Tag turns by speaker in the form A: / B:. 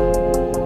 A: Bye.